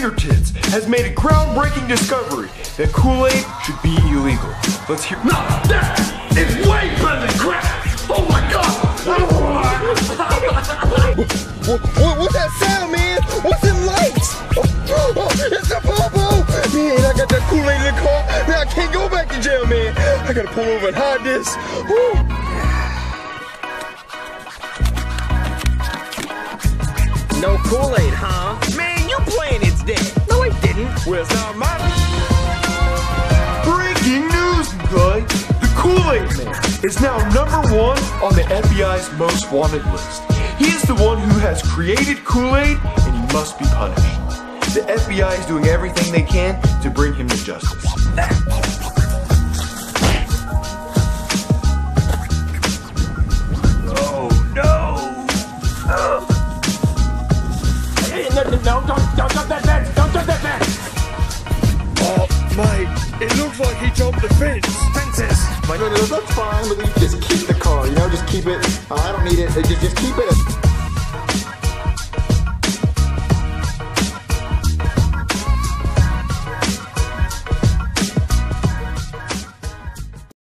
Fingertips has made a groundbreaking discovery that Kool-Aid should be illegal. Let's hear. No, that is way better than crack. Oh my god. What, what, what's that sound, man? What's them lights? Oh, oh, it's the popo! Man, I got that Kool-Aid in the car. Man, I can't go back to jail, man. I gotta pull over and hide this. Woo. No Kool-Aid, huh? Breaking news, guys! The Kool-Aid Man is now number one on the FBI's most wanted list. He is the one who has created Kool-Aid, and he must be punished. The FBI is doing everything they can to bring him to justice. Oh, no. Hey, no, no, no, Mike, it looks like he jumped the fence. Fences. No, no, no, that's fine, but just keep the car, you know, just keep it. Uh, I don't need it. Just, just keep it.